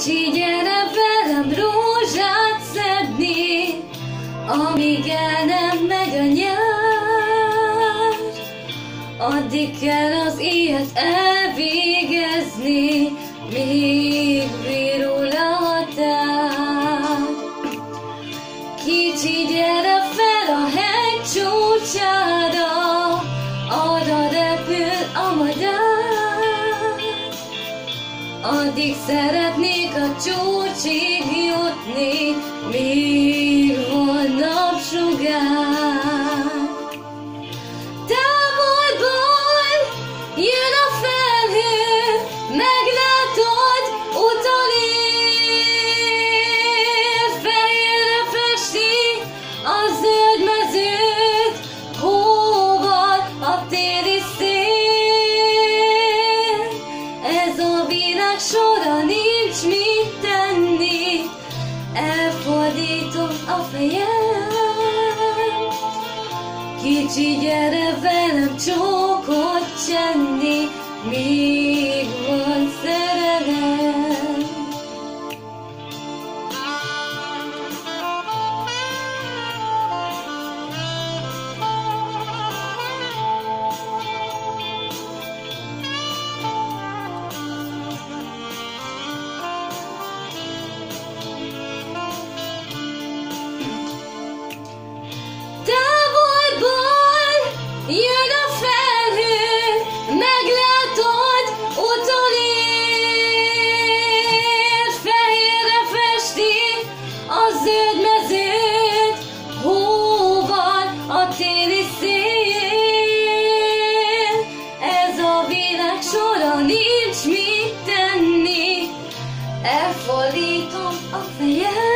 Kicsi, gyere velem rózsát szedni, amíg el nem megy a nyár. Addig kell az ilyet elvégezni, míg bír róla határ. Kicsi, gyere fel a hegy csúcsára, Addig szeretnék a csúcsig jutni, míg van napsugár. Távolból jön a felhő, meglátod, utolér, fehérre festi a zöld mezőt, világ sora nincs mit tenni, elfordítom a fejem. Kicsi, gyere velem csókot csenni, míg nincs mit tenni, elfordítom a fejem.